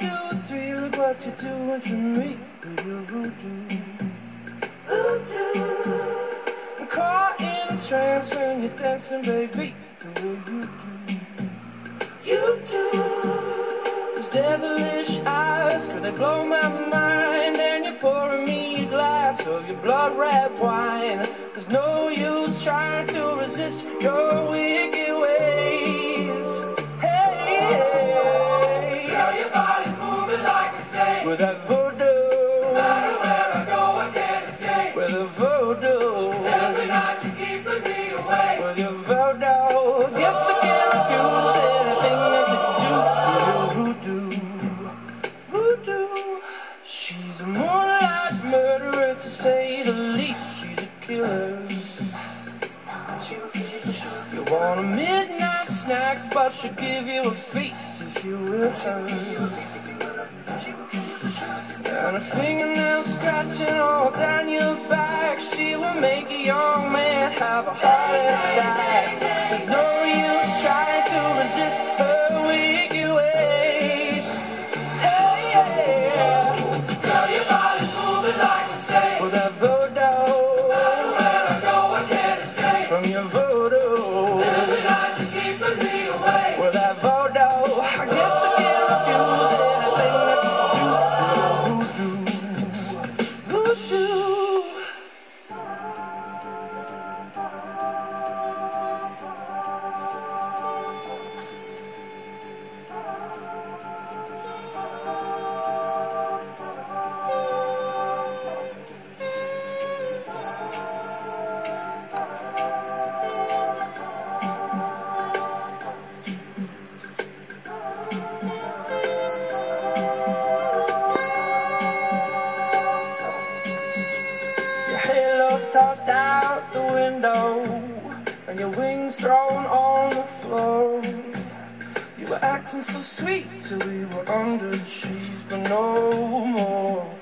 Two, three, look what you're doing to me with your voodoo. Voodoo. I'm caught in a trance when you're dancing, baby, the way you do. You do. Those devilish eyes, could they blow my mind? And you're pouring me a glass of your blood red wine. There's no use trying to resist your wicked with that voodoo, Everywhere I go, I can't escape. with the voodoo, Every night you're keeping me awake. with your voodoo. Guess I can't refuse anything that you do with your voodoo, voodoo. She's a moonlight murderer to say the least. She's a killer. You want a midnight snack, but she'll give you a feast if you will turn. And a fingernail scratching all down your back. She will make a young man have a heart attack. There's no tossed out the window, and your wings thrown on the floor. You were acting so sweet till we were under the sheets, but no more.